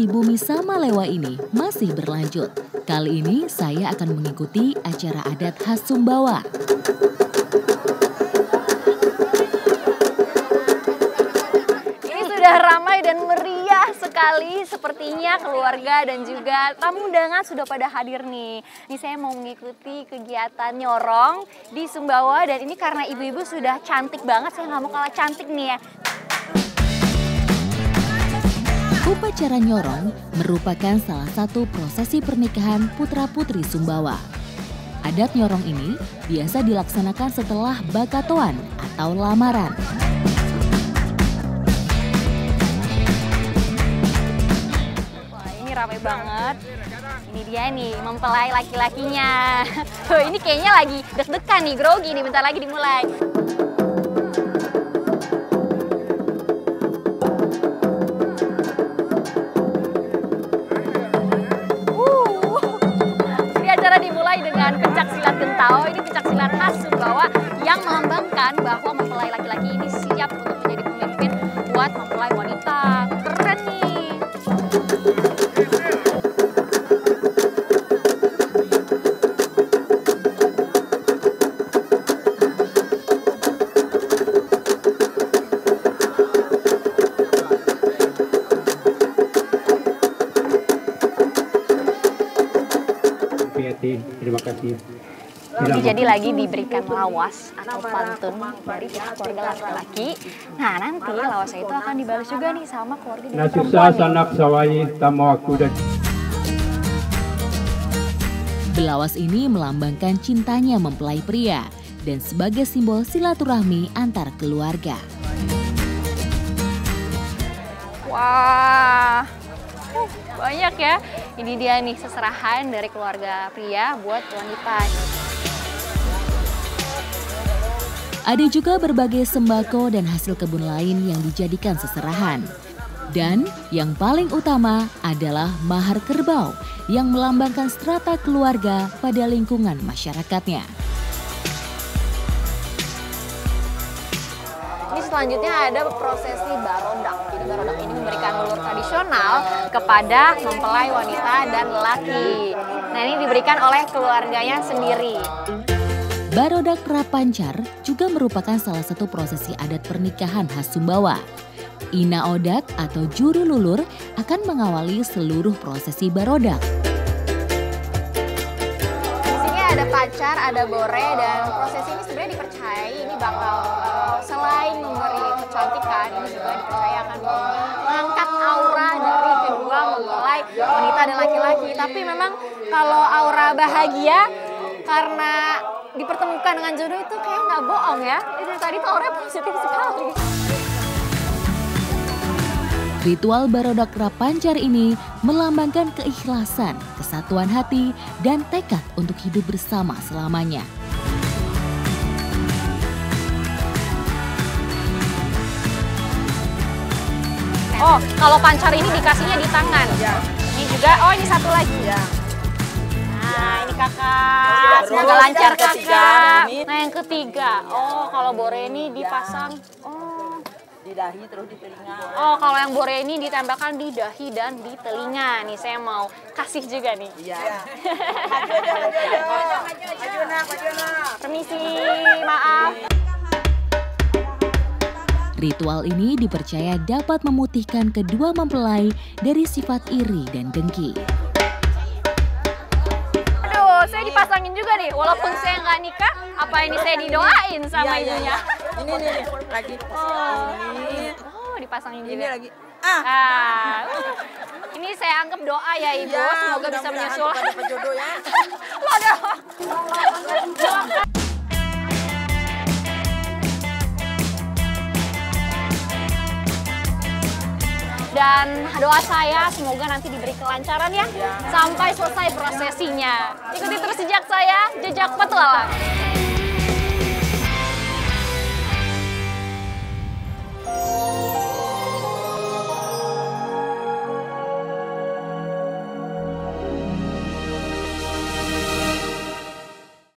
di Bumi Samalewa ini masih berlanjut. Kali ini saya akan mengikuti acara adat khas Sumbawa. Ini sudah ramai dan meriah sekali sepertinya keluarga dan juga tamu undangan sudah pada hadir nih. Ini saya mau mengikuti kegiatan nyorong di Sumbawa dan ini karena ibu-ibu sudah cantik banget, saya nggak mau kalah cantik nih ya. Upacara nyorong merupakan salah satu prosesi pernikahan putra-putri Sumbawa. Adat nyorong ini biasa dilaksanakan setelah bakatoan atau lamaran. Wah ini ramai banget. Ini dia nih mempelai laki-lakinya. Ini kayaknya lagi deg-degan nih, grogi nih, bentar lagi dimulai. Melambangkan bahwa mempelai laki-laki ini siap untuk menjadi pemimpin buat mempelai wanita. Keren nih. Terima kasih. Ini jadi lagi diberikan lawas atau pantun dari pihak keluarga laki-laki. Nah nanti lawasnya itu akan dibalas juga nih sama keluarga dari Nasusah perempuan. nih. sanak sawai tamu aku dan Belawas ini melambangkan cintanya mempelai pria dan sebagai simbol silaturahmi antar keluarga. Wah, uh, banyak ya. Ini dia nih seserahan dari keluarga pria buat wanita. Ada juga berbagai sembako dan hasil kebun lain yang dijadikan seserahan. Dan yang paling utama adalah mahar kerbau yang melambangkan strata keluarga pada lingkungan masyarakatnya. Ini selanjutnya ada prosesi barodak. Jadi barodak ini memberikan ulur tradisional kepada mempelai wanita dan lelaki. Nah ini diberikan oleh keluarganya sendiri. Barodak Rapancar juga merupakan salah satu prosesi adat pernikahan khas Sumbawa. Ina Odak atau juru lulur akan mengawali seluruh prosesi barodak. Di sini ada pacar, ada bore, dan prosesi ini sebenarnya dipercayai ini bakal eh, selain memberi kecantikan, ini juga dipercaya akan mengangkat aura dari kedua mempelai wanita dan laki-laki. Tapi memang kalau aura bahagia karena dipertemukan dengan jodoh itu kayak nggak bohong ya. Itu tadi tuh auranya positif sekali. Ritual Barodak Rapancar ini melambangkan keikhlasan, kesatuan hati, dan tekad untuk hidup bersama selamanya. Oh, kalau pancar ini dikasihnya di tangan. Ini juga, oh ini satu lagi. Ini kakak. Semoga lancar kakak. Nah, yang ketiga. Oh, kalau bore ini dipasang. Oh, di dahi terus di telinga. oh kalau yang bore ini ditembakkan di dahi dan di telinga. Nih, saya mau kasih juga nih. Iya. Maju aja, maju aja. Maju nak, maju nak. Permisi, maaf. Ritual ini dipercaya dapat memutihkan kedua mempelai dari sifat iri dan dengki. Saya dipasangin juga nih. Walaupun saya nggak nikah, apa ini saya didoain sama Iya, iya, ibunya? iya. Ini nih, lagi. Oh, Ini, oh dipasangin ini juga. lagi. Ah. Ah, ini saya anggap doa ya ibu, Ya, semoga bisa menyusul. jodoh ya. Waduh. Dan doa saya semoga nanti diberi kelancaran ya sampai selesai prosesinya. Ikuti terus jejak saya, jejak petualang.